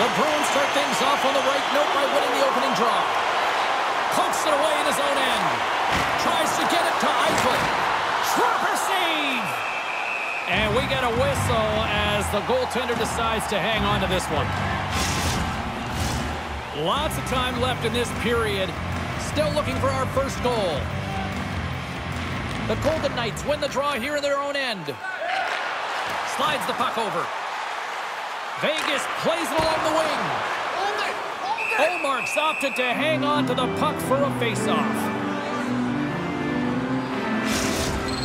The Bruins start things off on the right note by winning the opening draw. Pokes it away in his own end. Tries to get it to Eichel. Trapper save! And we get a whistle as the goaltender decides to hang on to this one. Lots of time left in this period. Still looking for our first goal. The Golden Knights win the draw here in their own end. Slides the puck over. Vegas plays it along the wing. Ullmark's opted to hang on to the puck for a faceoff.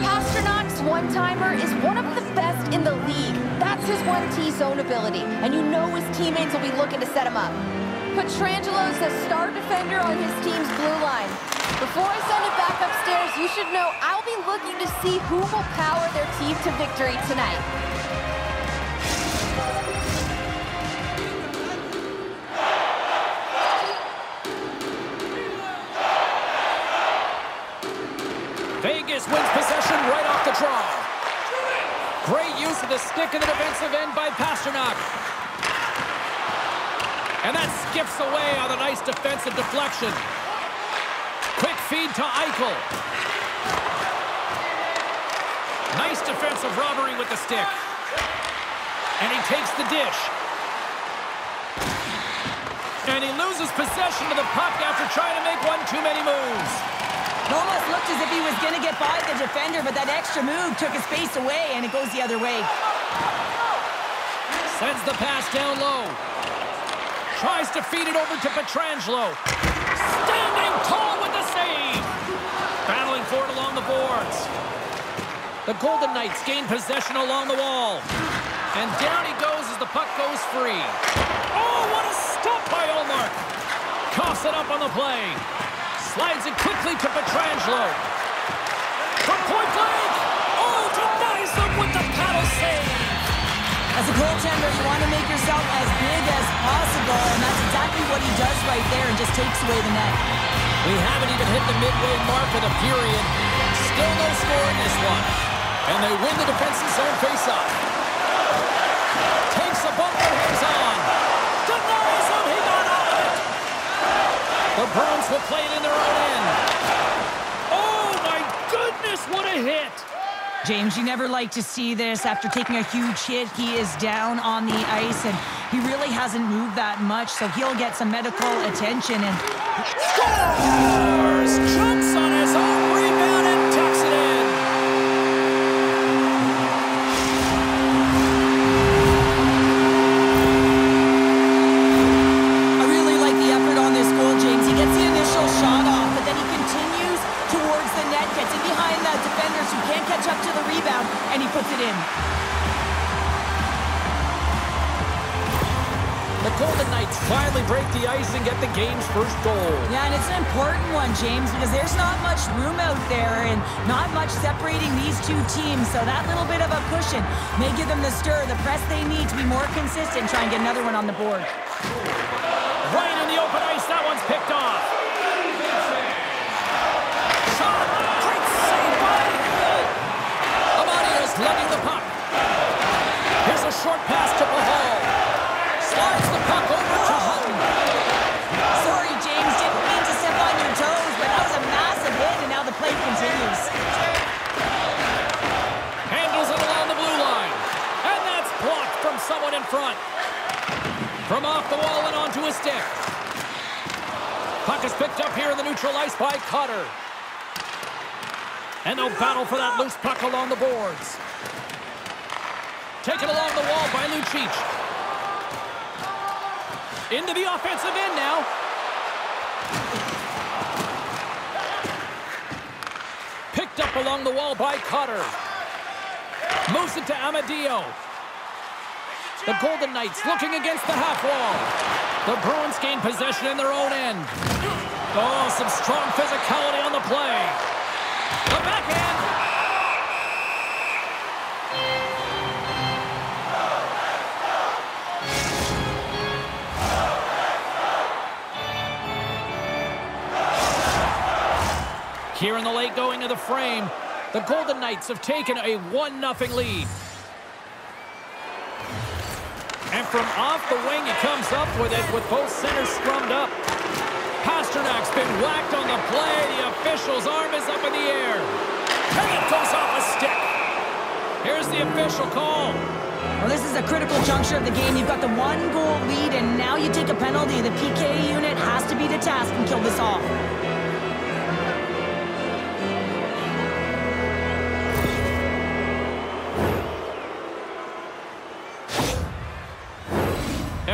Pastrnak's one-timer is one of the best in the league. That's his one-T zone ability, and you know his teammates will be looking to set him up. Pietrangelo's the star defender on his team's blue line. Before I send it back upstairs, you should know I'll be looking to see who will power their team to victory tonight. Vegas wins possession right off the draw. Great use of the stick in the defensive end by Pastrnak. And that skips away on a nice defensive deflection. Quick feed to Eichel. Nice defensive robbery with the stick. And he takes the dish. And he loses possession of the puck after trying to make one too many moves. Almost looked as if he was going to get by the defender, but that extra move took his space away, and it goes the other way. Sends the pass down low. Tries to feed it over to Pietrangelo. Standing tall with the save. Battling for it along the boards. The Golden Knights gain possession along the wall. And down he goes as the puck goes free. Oh, what a stop by Ullmark. Coughs it up on the play. Slides it quickly to Pietrangelo. From point blank. Oh, denies them with the paddle save. As a goaltender, you want to make yourself as big as possible, and that's exactly what he does right there and just takes away the net. We haven't even hit the midway mark of the period. Still no score in this one. And they win the defensive zone faceoff. Takes a bump and hangs on. Denies him. He got out of it. The Bruins will play it in their own end. Oh, my goodness, what a hit. James, you never like to see this. After taking a huge hit, he is down on the ice, and he really hasn't moved that much, so he'll get some medical attention. And Scores! The Golden Knights finally break the ice and get the game's first goal. Yeah, and it's an important one, James, because there's not much room out there and not much separating these two teams. So that little bit of a cushion may give them the stir, the press they need to be more consistent, try and get another one on the board. Right in the open ice, that one's picked off. Shot! Great save by Amadio's lugging the puck. Here's a short pass to Pachal. Slides the puck over to Hutton. Sorry, James, didn't mean to step on your toes, but that was a massive hit, and now the play continues. Handles it along the blue line. And that's blocked from someone in front. From off the wall and onto a stick. Puck is picked up here in the neutral ice by Cotter. And they'll battle for that loose puck along the boards. Taken along the wall by Lucic. Into the offensive end now. Picked up along the wall by Cotter. Moves it to Amadio. The Golden Knights looking against the half wall. The Bruins gain possession in their own end. Oh, some strong physicality on the play. The backhand. Here in the late going of the frame, the Golden Knights have taken a 1-0 lead. From off the wing, he comes up with it with both centers scrummed up. Pastrnak's been whacked on the play. The official's arm is up in the air. And it goes off a stick. Here's the official call. Well, this is a critical juncture of the game. You've got the one-goal lead, and now you take a penalty. The PK unit has to be to task and kill this off.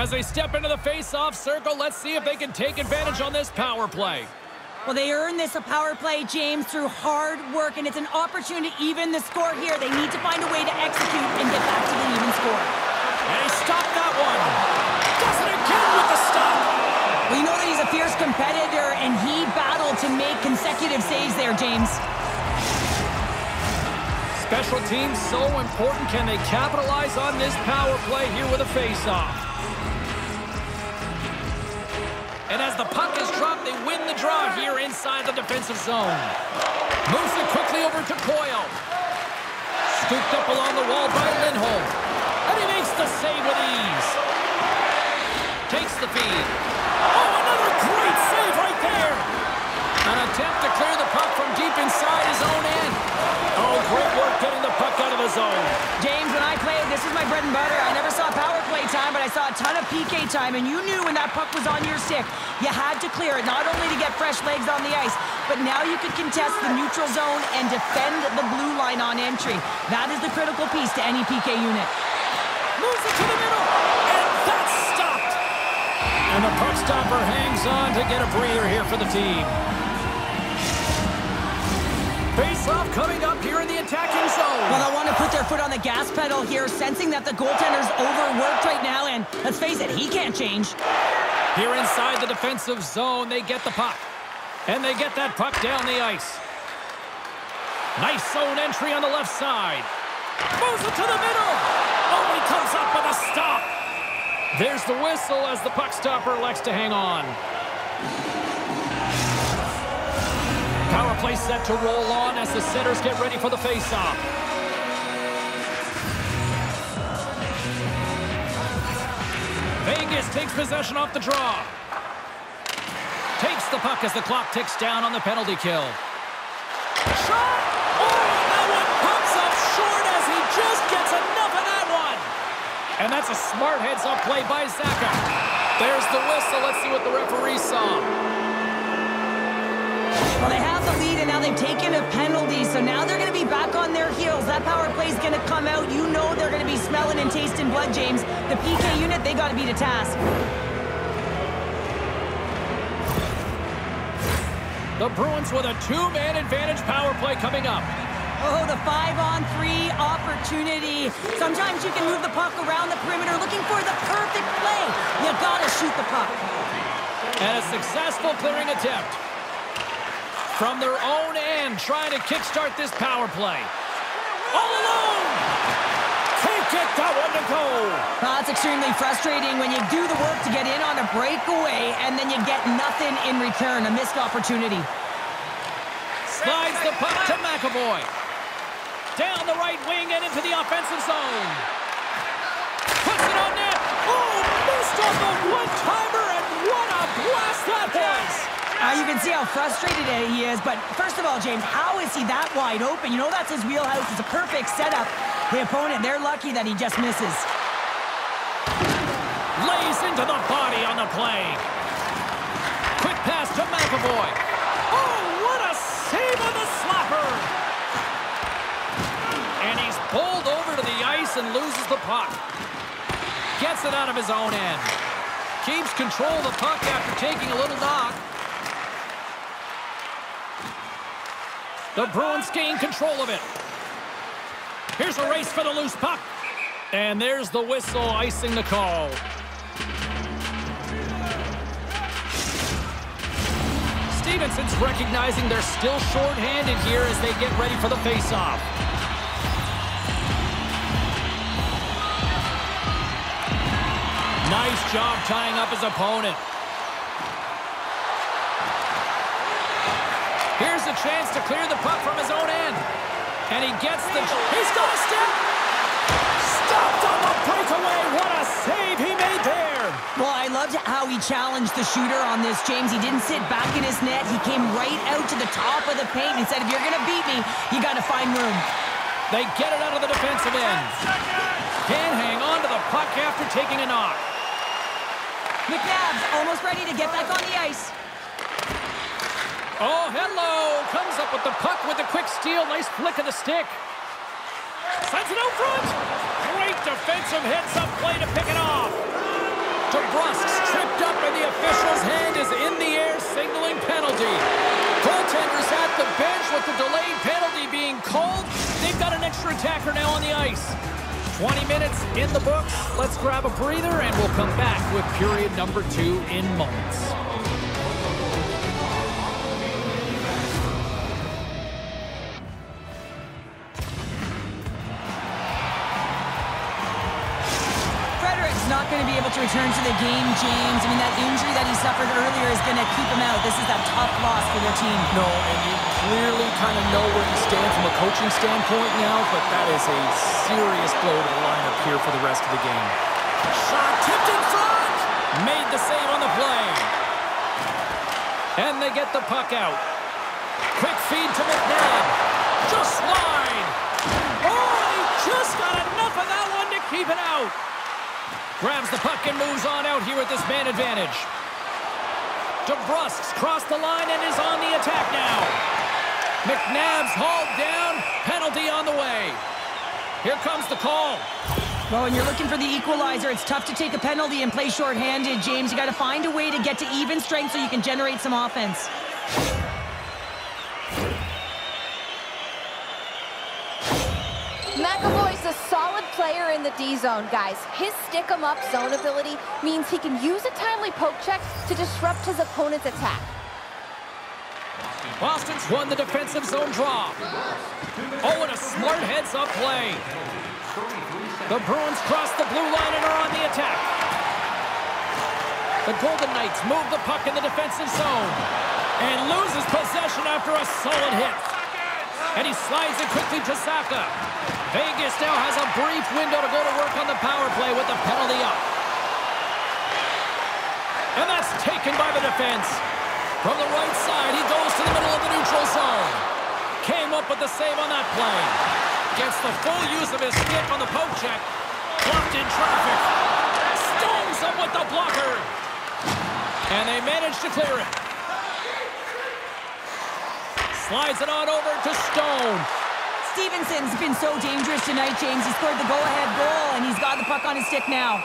As they step into the face-off circle, let's see if they can take advantage on this power play. Well, they earned this a power play, James, through hard work, and it's an opportunity to even the score here. They need to find a way to execute and get back to the even score. And he stopped that one. Does it again with the stop. Well, you know that he's a fierce competitor, and he battled to make consecutive saves there, James. Special teams so important. Can they capitalize on this power play here with a face-off? And as the puck is dropped, they win the draw here inside the defensive zone. Moves it quickly over to Coyle. Scooped up along the wall by Lindholm. And he makes the save with ease. Takes the feed. Oh, another great save right there. An attempt to clear the puck from deep inside his own end. Oh, great work getting the puck out of the zone. James, when I play, this is my bread and butter. I never saw power play time, but I saw a ton of PK time, and you knew when that puck was on your stick, you had to clear it, not only to get fresh legs on the ice, but now you could contest the neutral zone and defend the blue line on entry. That is the critical piece to any PK unit. Moves it to the middle, and that's stopped. And the puck stopper hangs on to get a breather here for the team. Face-off coming up here in the. Well, they want to put their foot on the gas pedal here, sensing that the goaltender's overworked right now, and let's face it, he can't change. Here inside the defensive zone, they get the puck. And they get that puck down the ice. Nice zone entry on the left side. Moves it to the middle. Oh, he comes up with a stop. There's the whistle as the puck stopper elects to hang on. Power play set to roll on as the setters get ready for the faceoff. Vegas takes possession off the draw. Takes the puck as the clock ticks down on the penalty kill. Shot! Oh, that one pops up short as he just gets enough of that one. And that's a smart heads-up play by Zacha. There's the whistle. Let's see what the referee saw. Well, they have the lead, and now they've taken a penalty, so now they're going to be back on. That power play is going to come out. You know they're going to be smelling and tasting blood, James. The PK unit, they got to be to task. The Bruins with a two-man advantage power play coming up. Oh, the five-on-three opportunity. Sometimes you can move the puck around the perimeter looking for the perfect play. You got to shoot the puck. And a successful clearing attempt. From their own end, trying to kickstart this power play. All alone! Can't get that one to go. Well, that's extremely frustrating when you do the work to get in on a breakaway and then you get nothing in return, a missed opportunity. Slides the puck to McAvoy. Down the right wing and into the offensive zone. Puts it on net. Oh, missed on the one-timer, and what a blast that was! Uh, you can see how frustrated he is, but first of all, James, how is he that wide open? You know that's his wheelhouse. It's a perfect setup. The opponent, they're lucky that he just misses. Lays into the body on the play. Quick pass to McAvoy. Oh, what a save on the slapper! And he's pulled over to the ice and loses the puck. Gets it out of his own end. Keeps control of the puck after taking a little knock. The Bruins gain control of it. Here's a race for the loose puck. And there's the whistle icing the call. Stephenson's recognizing they're still short-handed here as they get ready for the face-off. Nice job tying up his opponent. Here's a chance to clear the puck from his own end. And he gets the... He's got a step! Stopped on the breakaway! What a save he made there! Well, I loved how he challenged the shooter on this, James. He didn't sit back in his net. He came right out to the top of the paint and said, if you're going to beat me, you got to find room. They get it out of the defensive end. Can't hang on to the puck after taking a knock. McNabb's almost ready to get back on the ice. Oh, hello. Comes up with the puck with a quick steal. Nice flick of the stick. Sends it out front. Great defensive heads-up play to pick it off. DeBrusk's tripped up and the official's hand is in the air signaling penalty. Goaltenders at the bench with the delayed penalty being called. They've got an extra attacker now on the ice. 20 minutes in the books. Let's grab a breather and we'll come back with period number two in moments. Return to the game, James. I mean, that injury that he suffered earlier is going to keep him out. This is a tough loss for their team. No, and you clearly kind of know where you stand from a coaching standpoint now, but that is a serious blow to the lineup here for the rest of the game. Shot tipped in front! Made the save on the play. And they get the puck out. Quick feed to McNabb. Just wide. Oh, he just got enough of that one to keep it out. Grabs the puck and moves on out here with this man advantage. DeBrusk's crossed the line and is on the attack now. McNabb's hauled down. Penalty on the way. Here comes the call. Well, when you're looking for the equalizer, it's tough to take a penalty and play shorthanded, James. You got to find a way to get to even strength so you can generate some offense. McAvoy's a solid player in the D-zone, guys. His stick-em-up zone ability means he can use a timely poke check to disrupt his opponent's attack. Boston's won the defensive zone draw. Oh, and a smart heads-up play. The Bruins cross the blue line and are on the attack. The Golden Knights move the puck in the defensive zone and loses possession after a solid hit. And he slides it quickly to Saka. Vegas now has a brief window to go to work on the power play with the penalty up. And that's taken by the defense. From the right side, he goes to the middle of the neutral zone. Came up with the save on that play. Gets the full use of his stick on the poke check. Blocked in traffic. Stones up with the blocker. And they manage to clear it. Slides it on over to Stone. Stephenson's been so dangerous tonight, James. He scored the go-ahead goal, and he's got the puck on his stick now.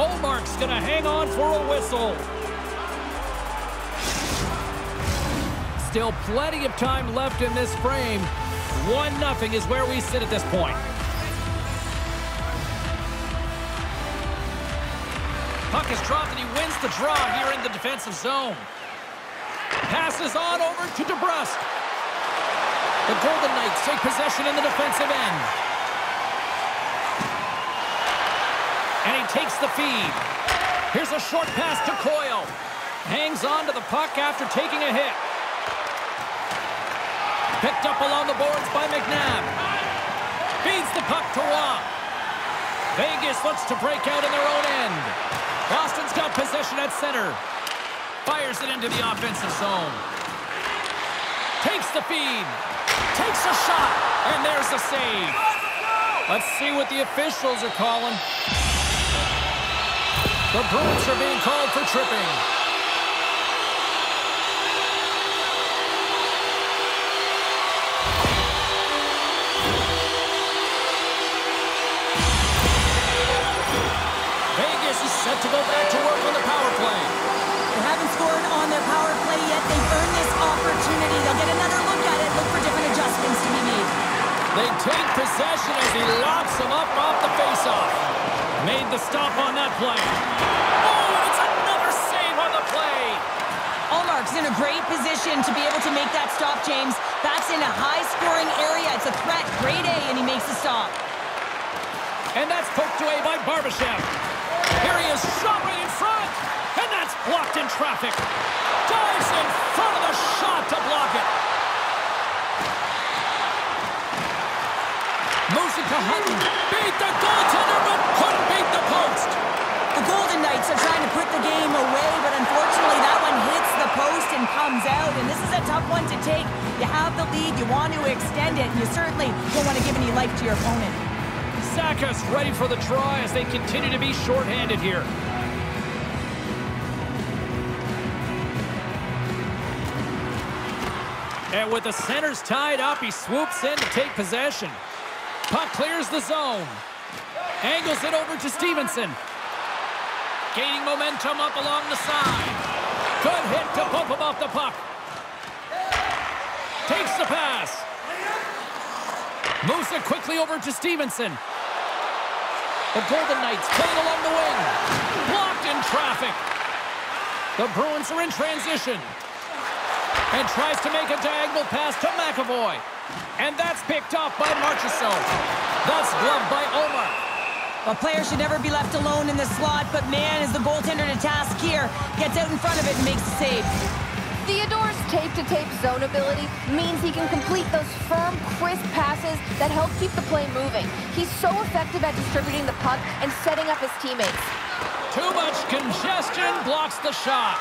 Ullmark's going to hang on for a whistle. Still plenty of time left in this frame. 1-0 is where we sit at this point. Puck is dropped, and he wins the draw here in the defensive zone. Passes on over to DeBrusk. The Golden Knights take possession in the defensive end. And he takes the feed. Here's a short pass to Coyle. Hangs on to the puck after taking a hit. Picked up along the boards by McNabb. Feeds the puck to Rock. Vegas looks to break out in their own end. Boston's got possession at center. Fires it into the offensive zone. Takes the feed. Takes a shot. And there's the save. Let's see what the officials are calling. The Bruins are being called for tripping. Vegas is set to go back to work on the power play. They haven't scored on their power play yet. They've earned this opportunity. They'll get another to be made. They take possession as he locks them up off the faceoff. Made the stop on that play. Oh, and it's another save on the play. Ullmark's in a great position to be able to make that stop, James. That's in a high-scoring area. It's a threat, grade A, and he makes the stop. And that's poked away by Barbashev. Here he is, shot right in front. And that's blocked in traffic. Dives in front of the shot to block it. to Hutton. Beat the goaltender, but couldn't beat the post. The Golden Knights are trying to put the game away, but unfortunately that one hits the post and comes out, and this is a tough one to take. You have the lead, you want to extend it, and you certainly don't want to give any life to your opponent. Sakas ready for the try as they continue to be shorthanded here. And with the centers tied up, he swoops in to take possession. Puck clears the zone. Angles it over to Stephenson. Gaining momentum up along the side. Good hit to bump him off the puck. Takes the pass. Moves it quickly over to Stephenson. The Golden Knights playing along the wing. Blocked in traffic. The Bruins are in transition. And tries to make a diagonal pass to McAvoy. And that's picked off by Marchessault. That's gloved by Omar. A player should never be left alone in the slot, but man, is the goaltender to task here. Gets out in front of it and makes the save. Theodore's tape-to-tape -tape zone ability means he can complete those firm, crisp passes that help keep the play moving. He's so effective at distributing the puck and setting up his teammates. Too much congestion blocks the shot.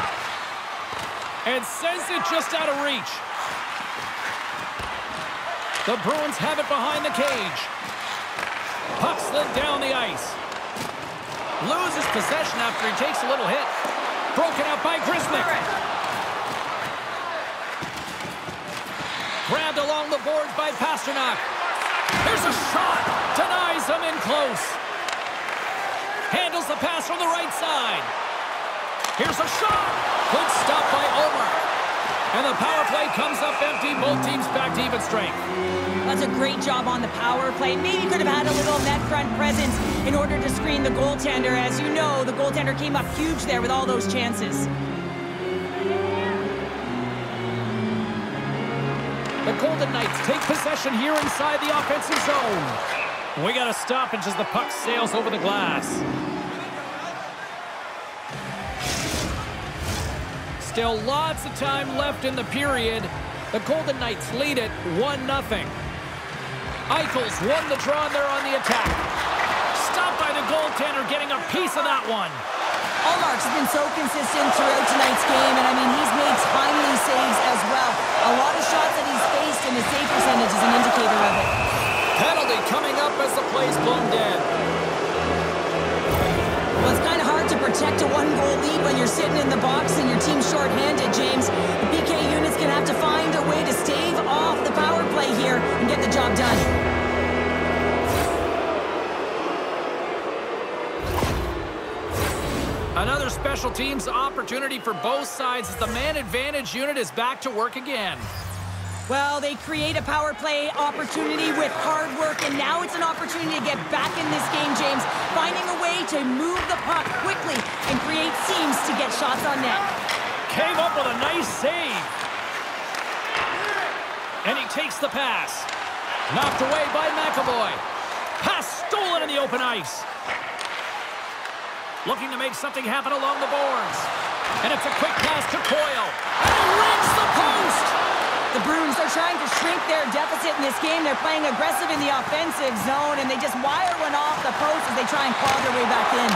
And sends it just out of reach. The Bruins have it behind the cage. Puck slid down the ice. Loses possession after he takes a little hit. Broken up by Grzelcyk. Grabbed along the boards by Pastrnak. Here's a shot. Denies him in close. Handles the pass from the right side. Here's a shot. Good stop by Omar. And the power play comes up empty. Both teams back to even strength. That's a great job on the power play. Maybe could have had a little net front presence in order to screen the goaltender. As you know, the goaltender came up huge there with all those chances. The Golden Knights take possession here inside the offensive zone. We got a stoppage as the puck sails over the glass. Still lots of time left in the period. The Golden Knights lead it 1-0. Eichels won the draw and they're on the attack. Stopped by the goaltender getting a piece of that one. Ullmark's been so consistent throughout tonight's game, and I mean, he's made timely saves as well. A lot of shots that he's faced, and his save percentage is an indicator of it. Penalty coming up as the play's blown dead. Protect a one-goal lead when you're sitting in the box and your team's shorthanded, James. The PK unit's going to have to find a way to stave off the power play here and get the job done. Another special teams opportunity for both sides as the man advantage unit is back to work again. Well, they create a power play opportunity with hard work, and now it's an opportunity to get back in this game, James. Finding a way to move the puck quickly and create seams to get shots on net. Came up with a nice save. And he takes the pass. Knocked away by McAvoy. Pass stolen in the open ice. Looking to make something happen along the boards. And it's a quick pass to Coyle. And he rings the post! The Bruins are trying to shrink their deficit in this game. They're playing aggressive in the offensive zone, and they just wire one off the post as they try and claw their way back in.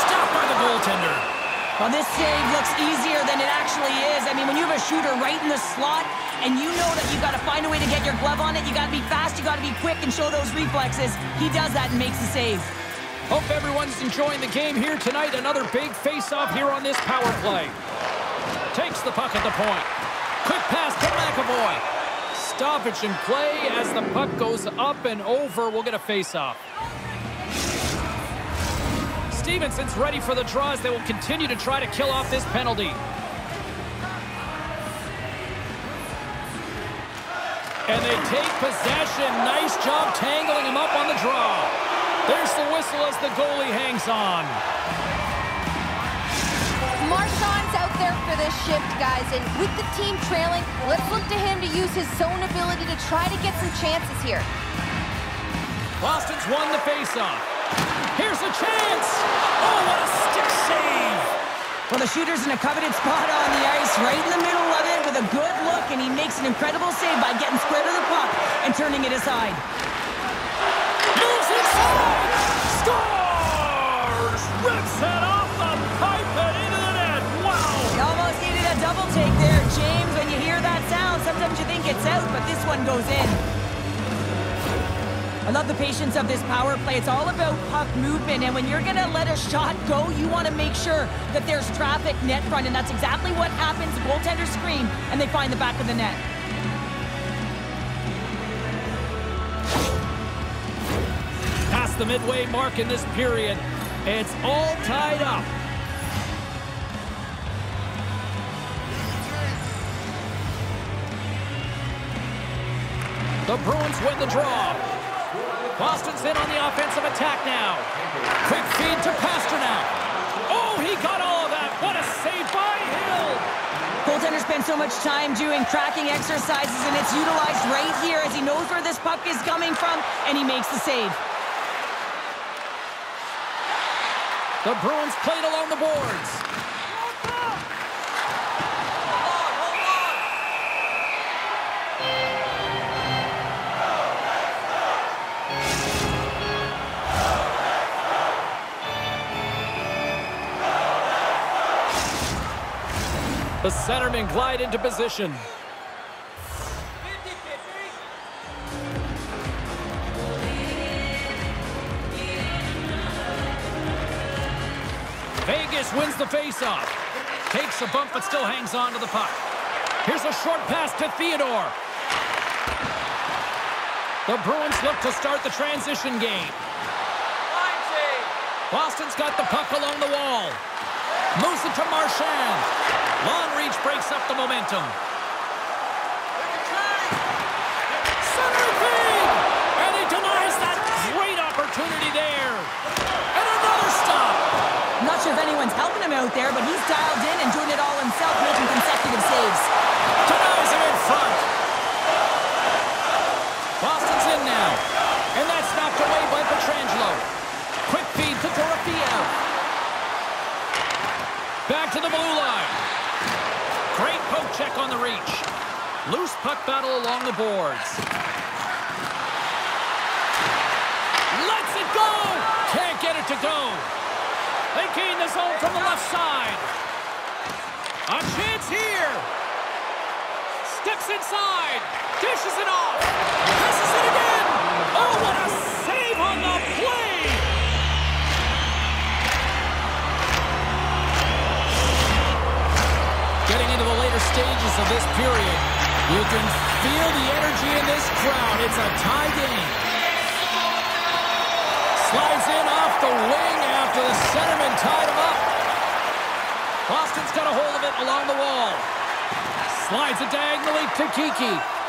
Stopped by the goaltender. Well, this save looks easier than it actually is. I mean, when you have a shooter right in the slot, and you know that you've got to find a way to get your glove on it, you got to be fast, you got to be quick and show those reflexes. He does that and makes the save. Hope everyone's enjoying the game here tonight. Another big face-off here on this power play. Takes the puck at the point. Quick pass McAvoy. Stoppage in play as the puck goes up and over. We'll get a face-off. Stephenson's ready for the draws. They will continue to try to kill off this penalty. And they take possession. Nice job tangling him up on the draw. There's the whistle as the goalie hangs on. Shift, guys, and with the team trailing, let's look to him to use his zone ability to try to get some chances here. Boston's won the faceoff. Here's a chance! Oh, what a stick save! Well, the shooter's in a coveted spot on the ice, right in the middle of it with a good look, and he makes an incredible save by getting square to the puck and turning it aside. Moves inside! Scores! Take there, James. When you hear that sound, sometimes you think it's out, but this one goes in. I love the patience of this power play. It's all about puck movement, and when you're to let a shot go, you want to make sure that there's traffic net front, and that's exactly what happens. The goaltender scream, and they find the back of the net. Past the midway mark in this period, it's all tied up. The Bruins win the draw. Boston's in on the offensive attack now. Quick feed to Pastrnak. Oh, he got all of that. What a save by Hill. Goaltender spends so much time doing tracking exercises, and it's utilized right here as he knows where this puck is coming from, and he makes the save. The Bruins played along the boards. The centermen glide into position. Vegas wins the faceoff. Takes a bump but still hangs on to the puck. Here's a short pass to Theodore. The Bruins look to start the transition game. Boston's got the puck along the wall. Moves it to Marchand. Long reach breaks up the momentum. Center feed! And he denies that great opportunity there. And another stop. I'm not sure if anyone's helping him out there, but he's dialed in and doing it all himself, making consecutive saves. Denies him in front. Boston's in now. And that's knocked away by Pietrangelo. Quick feed to Dorofeev. Back to the blue line. Check on the reach. Loose puck battle along the boards. Lets it go! Can't get it to go. They gain the zone from the left side. A chance here. Steps inside. Dishes it off. Passes it again. Oh, what a stages of this period, you can feel the energy in this crowd. It's a tie game. Slides in off the wing after the centerman tied him up. Boston's got a hold of it along the wall. Slides it diagonally to Kiki.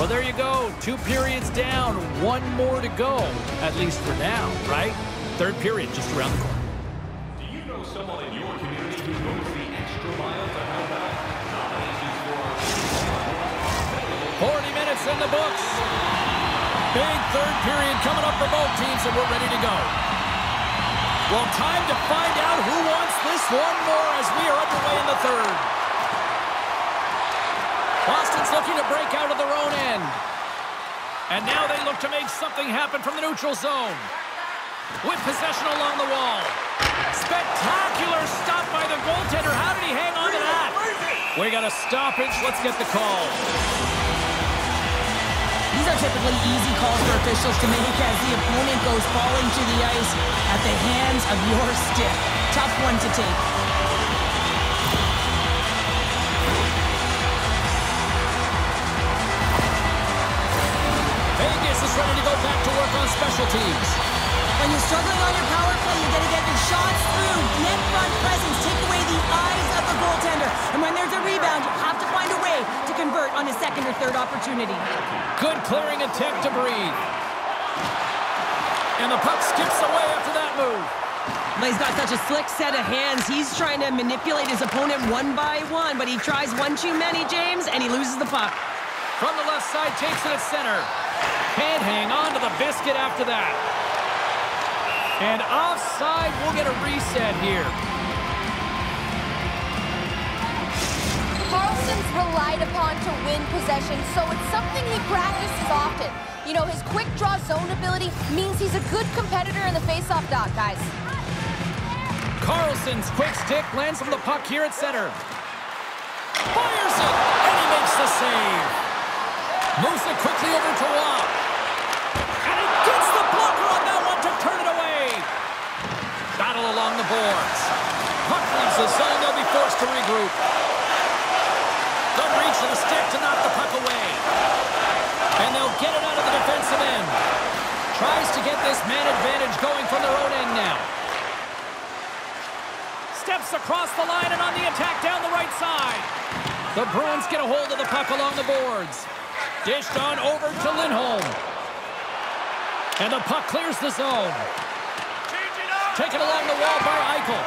Well, there you go. Two periods down, one more to go, at least for now, right? Third period just around the corner. Do you know someone in your community who goes the extra mile to help out? 40 minutes in the books. Big third period coming up for both teams, and we're ready to go. Well, time to find out who wants this one more as we are underway in the third. Boston's looking to break out of their own end. And now they look to make something happen from the neutral zone. With possession along the wall. Spectacular stop by the goaltender. How did he hang on to that? We got a stoppage. Let's get the call. These are typically easy calls for officials to make as the opponent goes falling to the ice at the hands of your stick. Tough one to take. Is ready to go back to work on special teams. When you're struggling on your power play, you got to get your shots through. Net front presence, take away the eyes of the goaltender. And when there's a rebound, you have to find a way to convert on a second or third opportunity. Good clearing attempt to breathe. And the puck skips away after that move. But he's got such a slick set of hands. He's trying to manipulate his opponent one by one, but he tries one too many, James, and he loses the puck. From the left side, takes it at center. Can't hang on to the biscuit after that. And offside, we'll get a reset here. Carlson's relied upon to win possession, so it's something he practices often. You know, his quick draw zone ability means he's a good competitor in the faceoff dot, guys. Carlson's quick stick lands on the puck here at center. Fires it, and he makes the save. Moves it quickly over to Watt. And he gets the blocker on that one to turn it away. Along the boards. Puck leaves the zone. They'll be forced to regroup. Good reach of the stick to knock the puck away. And they'll get it out of the defensive end. Tries to get this man advantage going from their own end now. Steps across the line and on the attack down the right side. The Bruins get a hold of the puck along the boards. Dished on over to Lindholm. And the puck clears the zone. Taken along the wall by Eichel.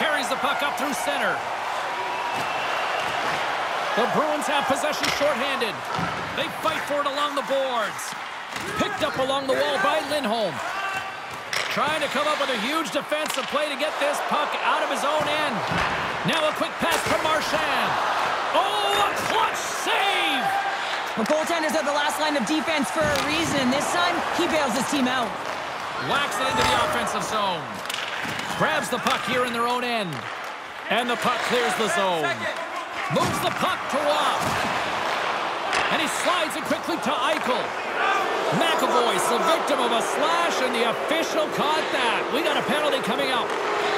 Carries the puck up through center. The Bruins have possession shorthanded. They fight for it along the boards. Picked up along the wall by Lindholm. Trying to come up with a huge defensive play to get this puck out of his own end. Now a quick pass from Marchand. Oh, a clutch save! The goaltenders are the last line of defense for a reason. This time, he bails his team out. Whacks it into the offensive zone. Grabs the puck here in their own end. And the puck clears the zone. Moves the puck to Watt. And he slides it quickly to Eichel. McAvoy's the victim of a slash, and the official caught that. We got a penalty coming up.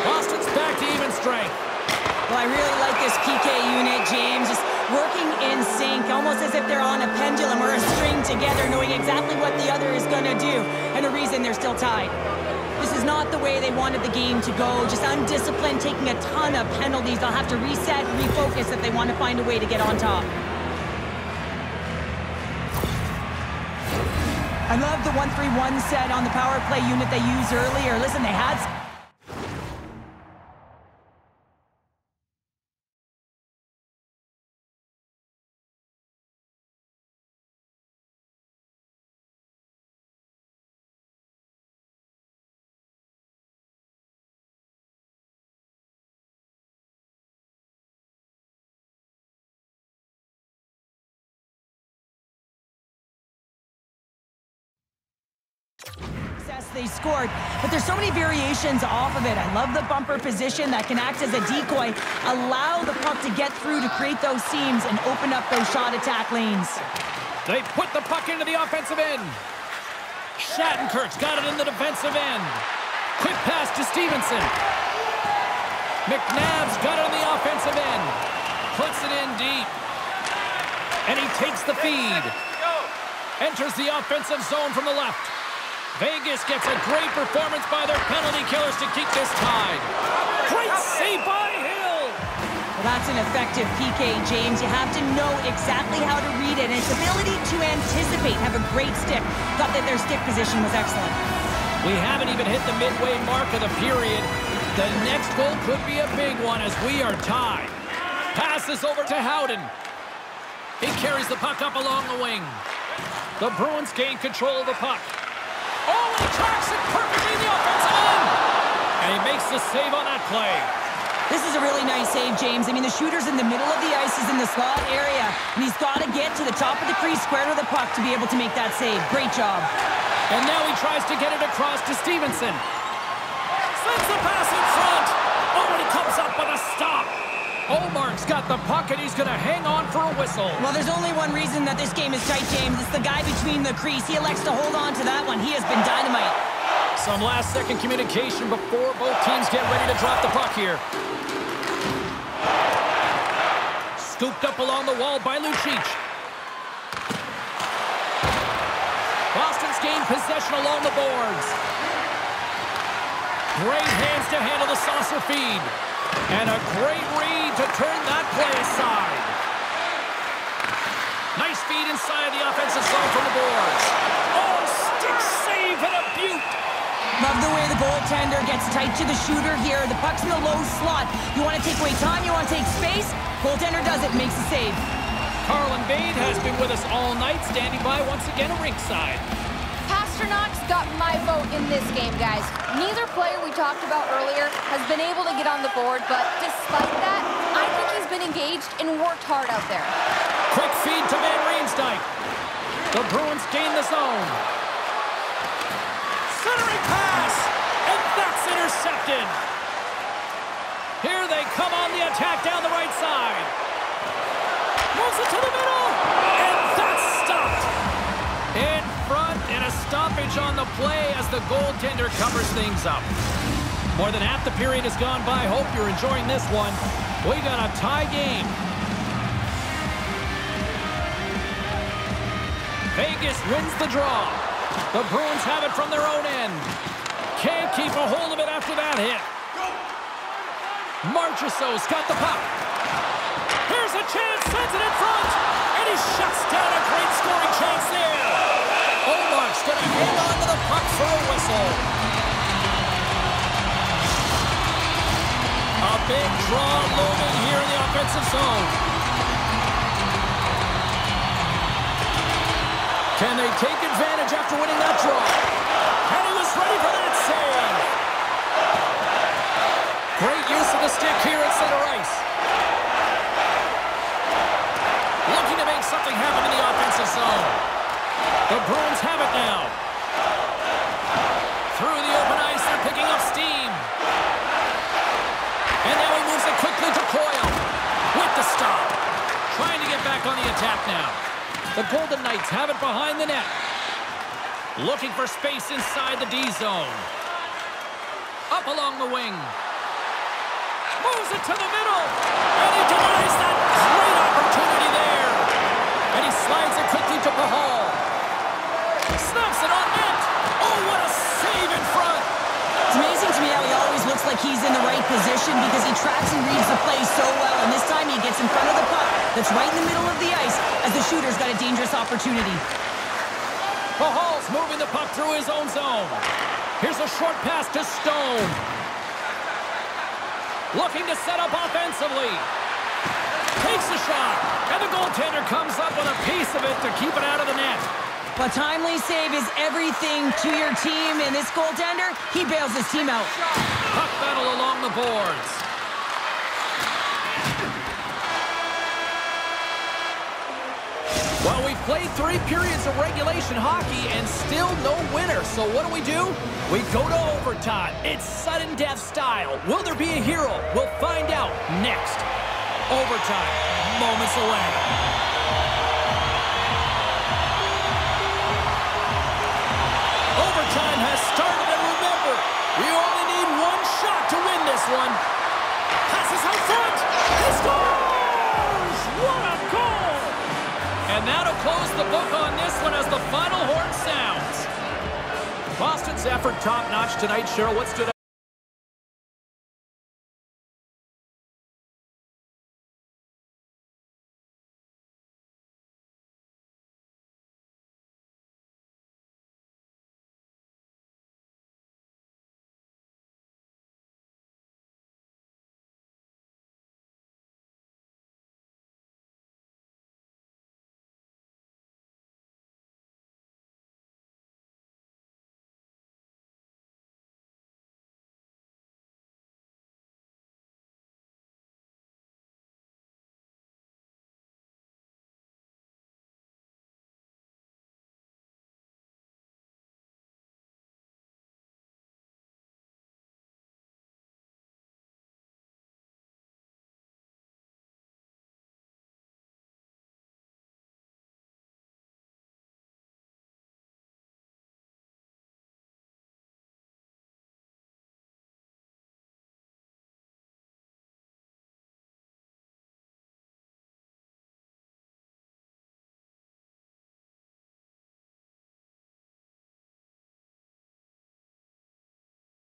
Boston's back to even strength. Well, I really like this PK unit, James. Just working in sync, almost as if they're on a pendulum or a string together, knowing exactly what the other is going to do, and a reason they're still tied. This is not the way they wanted the game to go. Just undisciplined, taking a ton of penalties. They'll have to reset, refocus if they want to find a way to get on top. I love the 1-3-1 set on the power play unit they used earlier. Listen, they had they scored, but there's so many variations off of it. I love the bumper position that can act as a decoy, allow the puck to get through to create those seams and open up those shot attack lanes. They put the puck into the offensive end. Shattenkirk's got it in the defensive end. Quick pass to Stephenson. McNabb's got it on the offensive end. Puts it in deep. And he takes the feed. Enters the offensive zone from the left. Vegas gets a great performance by their penalty killers to keep this tied. Great save by Hill. Well, that's an effective PK, James. You have to know exactly how to read it, and its ability to anticipate, have a great stick. Thought that their stick position was excellent. We haven't even hit the midway mark of the period. The next goal could be a big one as we are tied. Passes over to Howden. He carries the puck up along the wing. The Bruins gain control of the puck. Oh, and he tracks it perfectly the offensive end. And he makes the save on that play. This is a really nice save, James. I mean, the shooter's in the middle of the ice, he's in the slot area, and he's got to get to the top of the crease, square to the puck to be able to make that save. Great job. And now he tries to get it across to Stephenson. Sends the pass in front. Oh, and he comes up with a stop. Ullmark's got the puck, and he's going to hang on for a whistle. Well, there's only one reason that this game is tight, James. It's the guy between the crease. He elects to hold on to that one. He has been dynamite. Some last-second communication before both teams get ready to drop the puck here. Scooped up along the wall by Lucic. Boston's gained possession along the boards. Great hands to handle the saucer feed. And a great read to turn that play aside. Nice feed inside the offensive zone from the boards. Oh, stick save and a beaut. Love the way the goaltender gets tight to the shooter here. The puck's in the low slot. You want to take away time, you want to take space. Goaltender does it, makes the save. Carlin Bade has been with us all night, standing by once again a ringside. Pastrnak's got my vote in this game, guys. Neither player we talked about earlier has been able to get on the board, but despite that, I think he's been engaged and worked hard out there. Quick feed to Van Riemsdyk. The Bruins gain the zone. Centering pass, and that's intercepted. Play as the goaltender covers things up. More than half the period has gone by. Hope you're enjoying this one. We got a tie game. Vegas wins the draw. The Bruins have it from their own end. Can't keep a hold of it after that hit. Marchessault's got the puck. Here's a chance, sends it in front, and he shuts down a great scoring chance Going to hang on to the puck for a whistle. A big draw looming here in the offensive zone. Can they take advantage after winning that draw? And he was ready for that save. Great use of the stick here at center ice. Looking to make something happen in the offensive zone. The Bruins have it now. Through the open ice, they're picking up steam. And now he moves it quickly to Coyle. With the stop. Trying to get back on the attack now. The Golden Knights have it behind the net. Looking for space inside the D zone. Up along the wing. Moves it to the middle. And he denies that great opportunity there. And he slides it quickly to Pachal. Snaps it on net. Oh, what a save in front. It's amazing to me how he always looks like he's in the right position because he tracks and reads the play so well. And this time he gets in front of the puck that's right in the middle of the ice as the shooter's got a dangerous opportunity. Pachal's moving the puck through his own zone. Here's a short pass to Stone. Looking to set up offensively. Takes a shot. And the goaltender comes up with a piece of it to keep it out of the net. But timely save is everything to your team, and this goaltender, he bails his team out. Puck battle along the boards. Well, we've played three periods of regulation hockey and still no winner. So what do we do? We go to overtime. It's sudden death style. Will there be a hero? We'll find out next. Overtime, moments away. One. Passes out front. He scores! What a goal! And that'll close the book on this one as the final horn sounds. Boston's effort top-notch tonight. Cheryl, what stood out?